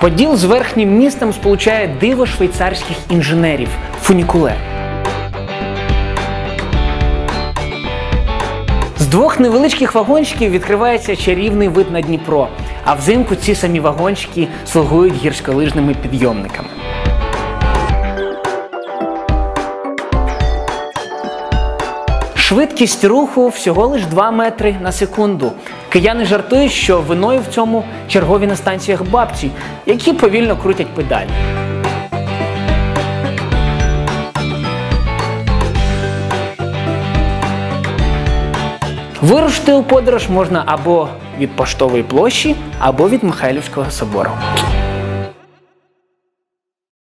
Поділ з верхнім містом сполучає диво швейцарських інженерів фунікулер. З двох невеличких вагончиків відкривається чарівний вид на Дніпро, а взимку ці самі вагончики слугують гірськолижними підйомниками. Швидкість руху всього лиш 2 метри на секунду. Кияни жартують, що виною в цьому чергові на станціях бабці, які повільно крутять педалі. Вирушити у подорож можна або від поштової площі, або від Михайлівського собору.